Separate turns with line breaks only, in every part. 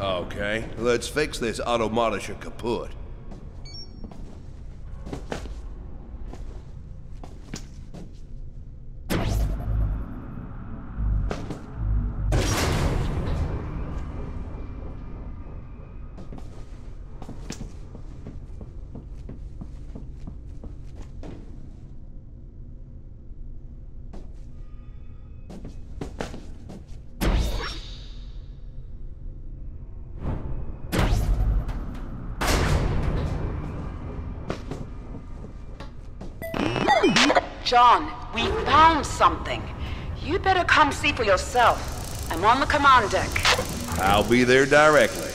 Okay, let's fix this automatischer kaputt.
John, we found something. You'd better come see for yourself. I'm on the command deck.
I'll be there directly.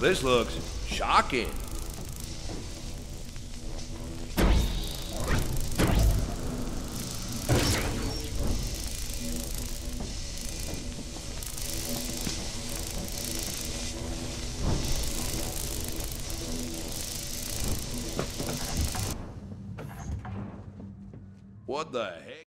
This looks shocking. What the heck?